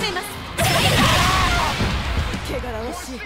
めます。汚らわしい